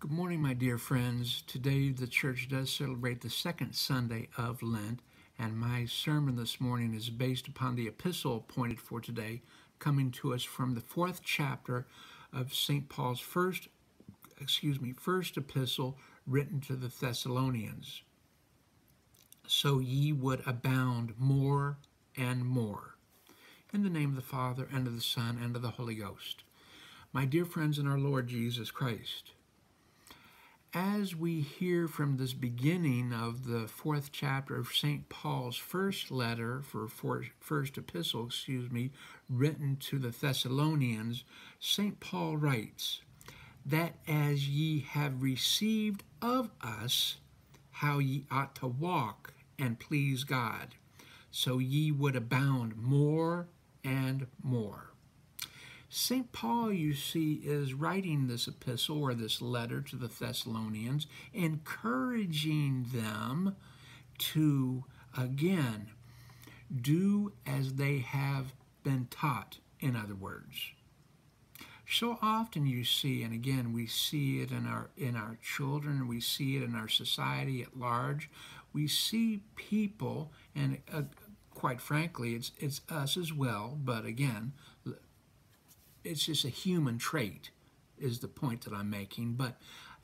Good morning, my dear friends. Today, the church does celebrate the second Sunday of Lent, and my sermon this morning is based upon the epistle appointed for today, coming to us from the fourth chapter of St. Paul's first, excuse me, first epistle written to the Thessalonians. So ye would abound more and more. In the name of the Father, and of the Son, and of the Holy Ghost. My dear friends in our Lord Jesus Christ, as we hear from this beginning of the fourth chapter of St. Paul's first letter for first epistle, excuse me, written to the Thessalonians, St. Paul writes, That as ye have received of us how ye ought to walk and please God, so ye would abound more and more. St. Paul, you see, is writing this epistle or this letter to the Thessalonians, encouraging them to, again, do as they have been taught, in other words. So often you see, and again, we see it in our in our children, we see it in our society at large. We see people, and uh, quite frankly, it's it's us as well. But again, it's just a human trait, is the point that I'm making. But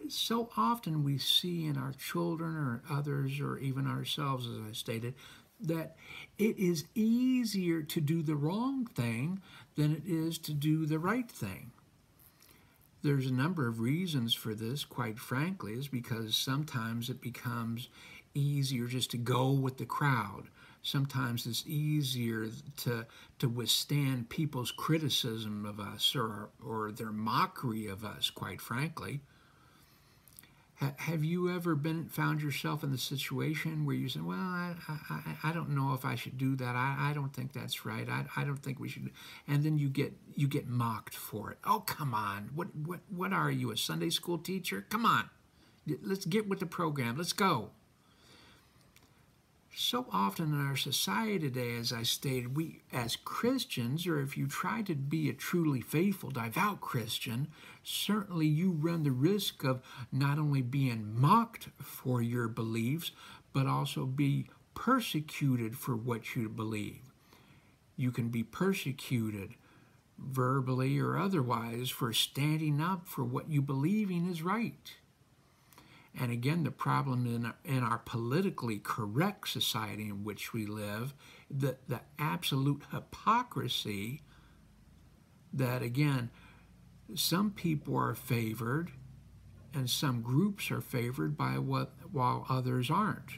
so often we see in our children or others or even ourselves, as I stated, that it is easier to do the wrong thing than it is to do the right thing. There's a number of reasons for this, quite frankly, is because sometimes it becomes easier just to go with the crowd sometimes it's easier to to withstand people's criticism of us or or their mockery of us quite frankly. Ha, have you ever been found yourself in the situation where you said well I, I, I don't know if I should do that. I, I don't think that's right. I, I don't think we should and then you get you get mocked for it. Oh come on. What what what are you a Sunday school teacher? Come on. Let's get with the program. Let's go so often in our society today, as I stated, we as Christians, or if you try to be a truly faithful, devout Christian, certainly you run the risk of not only being mocked for your beliefs, but also be persecuted for what you believe. You can be persecuted verbally or otherwise for standing up for what you believing is right. And again, the problem in, in our politically correct society in which we live, the, the absolute hypocrisy that, again, some people are favored and some groups are favored by what while others aren't.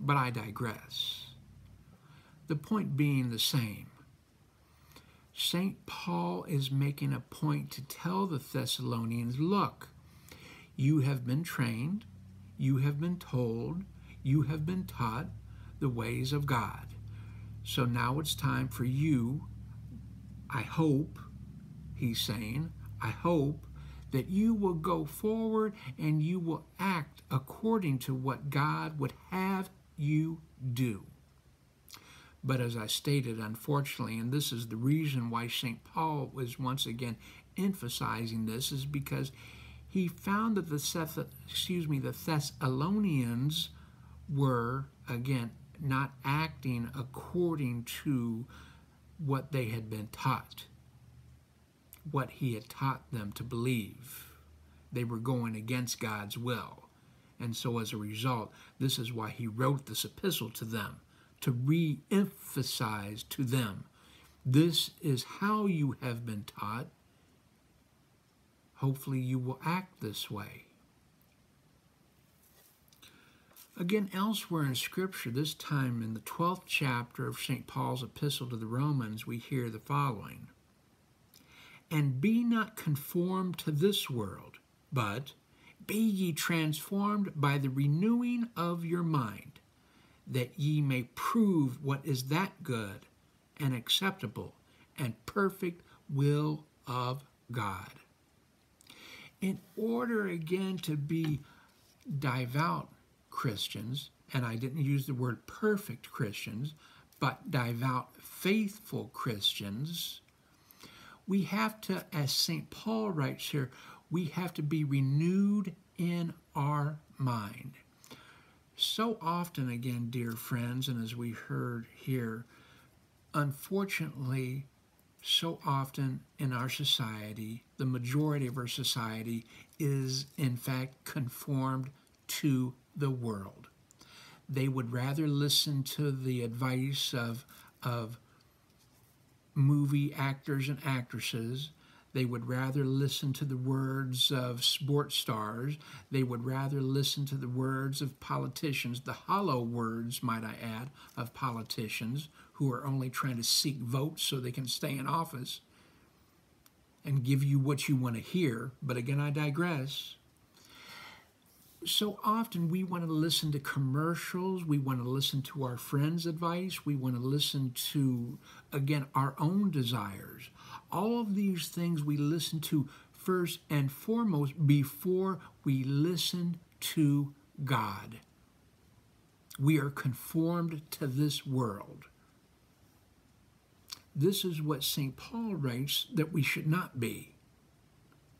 But I digress. The point being the same. St. Paul is making a point to tell the Thessalonians look, you have been trained, you have been told, you have been taught the ways of God. So now it's time for you, I hope, he's saying, I hope that you will go forward and you will act according to what God would have you do. But as I stated, unfortunately, and this is the reason why St. Paul was once again emphasizing this, is because he found that the excuse me the Thessalonians were again not acting according to what they had been taught, what he had taught them to believe. They were going against God's will. And so, as a result, this is why he wrote this epistle to them to re emphasize to them this is how you have been taught, Hopefully, you will act this way. Again, elsewhere in Scripture, this time in the 12th chapter of St. Paul's epistle to the Romans, we hear the following And be not conformed to this world, but be ye transformed by the renewing of your mind, that ye may prove what is that good and acceptable and perfect will of God in order again to be devout Christians, and I didn't use the word perfect Christians, but devout, faithful Christians, we have to, as St. Paul writes here, we have to be renewed in our mind. So often, again, dear friends, and as we heard here, unfortunately, so often in our society, the majority of our society is in fact conformed to the world. They would rather listen to the advice of, of movie actors and actresses they would rather listen to the words of sports stars. They would rather listen to the words of politicians, the hollow words, might I add, of politicians who are only trying to seek votes so they can stay in office and give you what you want to hear. But again, I digress so often we want to listen to commercials, we want to listen to our friends' advice, we want to listen to, again, our own desires. All of these things we listen to first and foremost before we listen to God. We are conformed to this world. This is what St. Paul writes that we should not be.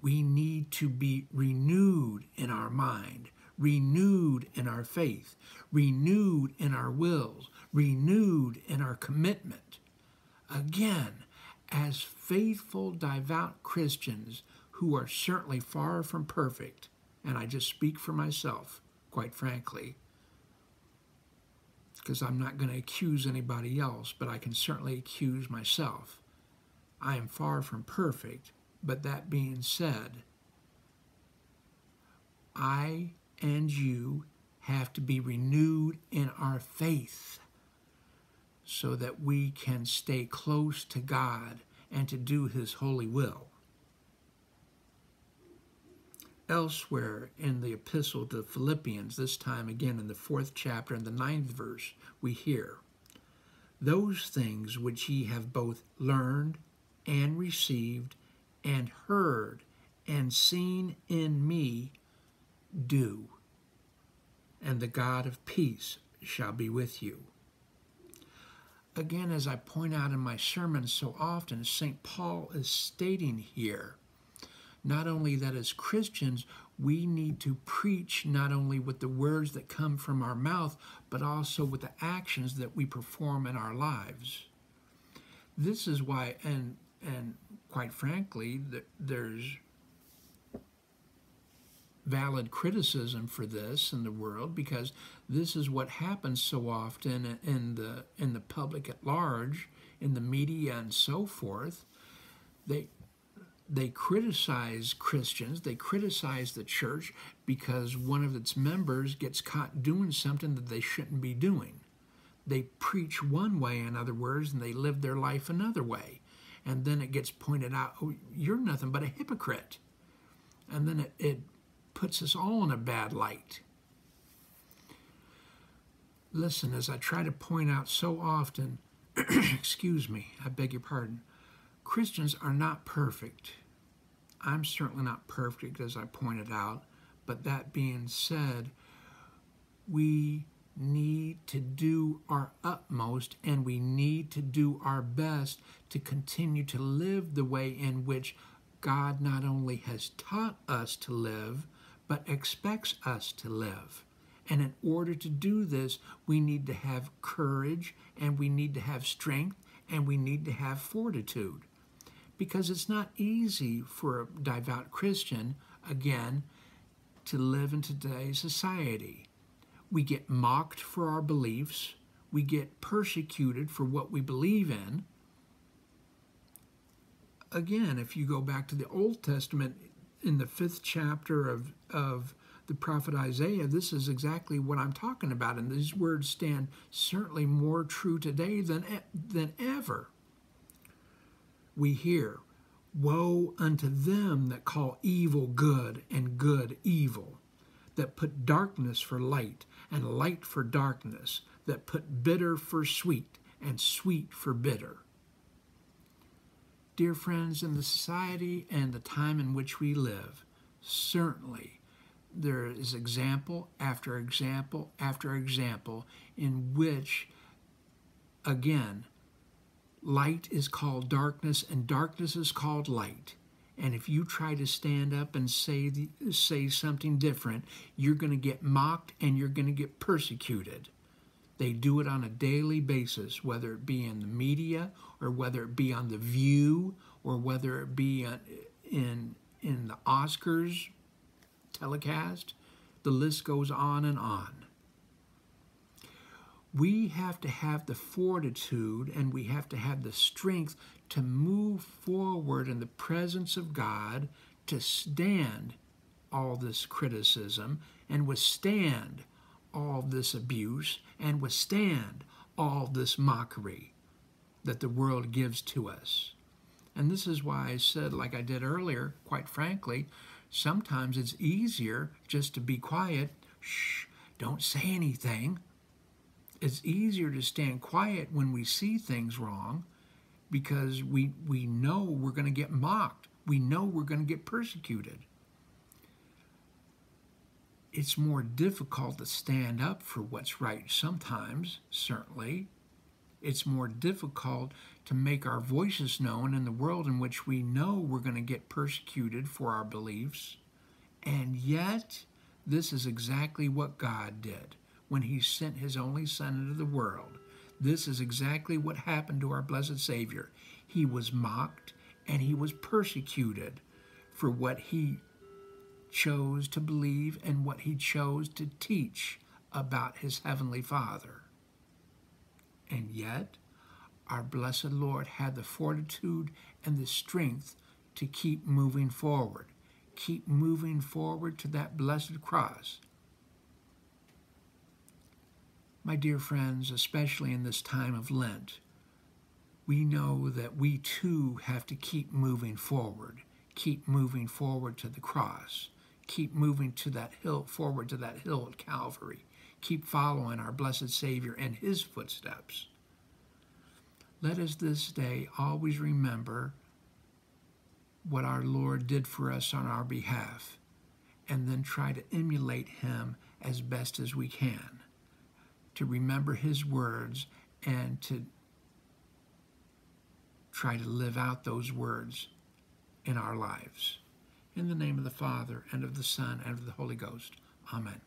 We need to be renewed in our mind renewed in our faith, renewed in our wills, renewed in our commitment. Again, as faithful, devout Christians who are certainly far from perfect, and I just speak for myself, quite frankly, because I'm not going to accuse anybody else, but I can certainly accuse myself. I am far from perfect, but that being said, I and you have to be renewed in our faith so that we can stay close to God and to do His holy will. Elsewhere in the epistle to the Philippians, this time again in the fourth chapter and the ninth verse, we hear, Those things which ye have both learned and received and heard and seen in me, do, and the God of peace shall be with you. Again, as I point out in my sermons so often, St. Paul is stating here not only that as Christians, we need to preach not only with the words that come from our mouth, but also with the actions that we perform in our lives. This is why, and and quite frankly, there's valid criticism for this in the world because this is what happens so often in the in the public at large, in the media and so forth. They they criticize Christians, they criticize the church because one of its members gets caught doing something that they shouldn't be doing. They preach one way, in other words, and they live their life another way. And then it gets pointed out, oh, you're nothing but a hypocrite. And then it, it puts us all in a bad light. Listen, as I try to point out so often, excuse me, I beg your pardon, Christians are not perfect. I'm certainly not perfect, as I pointed out, but that being said, we need to do our utmost and we need to do our best to continue to live the way in which God not only has taught us to live, but expects us to live. And in order to do this, we need to have courage and we need to have strength and we need to have fortitude. Because it's not easy for a devout Christian, again, to live in today's society. We get mocked for our beliefs, we get persecuted for what we believe in. Again, if you go back to the Old Testament, in the fifth chapter of, of the prophet Isaiah, this is exactly what I'm talking about. And these words stand certainly more true today than, than ever. We hear, Woe unto them that call evil good and good evil, that put darkness for light and light for darkness, that put bitter for sweet and sweet for bitter. Dear friends, in the society and the time in which we live, certainly there is example after example after example in which, again, light is called darkness and darkness is called light. And if you try to stand up and say the, say something different, you're going to get mocked and you're going to get persecuted. They do it on a daily basis, whether it be in the media or whether it be on the View or whether it be in in the Oscars telecast. The list goes on and on. We have to have the fortitude and we have to have the strength to move forward in the presence of God to stand all this criticism and withstand all this abuse and withstand all this mockery that the world gives to us. And this is why I said, like I did earlier, quite frankly, sometimes it's easier just to be quiet. Shh, don't say anything. It's easier to stand quiet when we see things wrong because we, we know we're going to get mocked. We know we're going to get persecuted. It's more difficult to stand up for what's right sometimes, certainly. It's more difficult to make our voices known in the world in which we know we're going to get persecuted for our beliefs. And yet, this is exactly what God did when He sent His only Son into the world this is exactly what happened to our blessed Savior. He was mocked and he was persecuted for what he chose to believe and what he chose to teach about his heavenly Father. And yet, our blessed Lord had the fortitude and the strength to keep moving forward, keep moving forward to that blessed cross my dear friends, especially in this time of Lent, we know that we too have to keep moving forward, keep moving forward to the cross, keep moving to that hill, forward to that hill at Calvary, keep following our blessed Savior and his footsteps. Let us this day always remember what our Lord did for us on our behalf, and then try to emulate him as best as we can to remember his words and to try to live out those words in our lives. In the name of the Father, and of the Son, and of the Holy Ghost. Amen.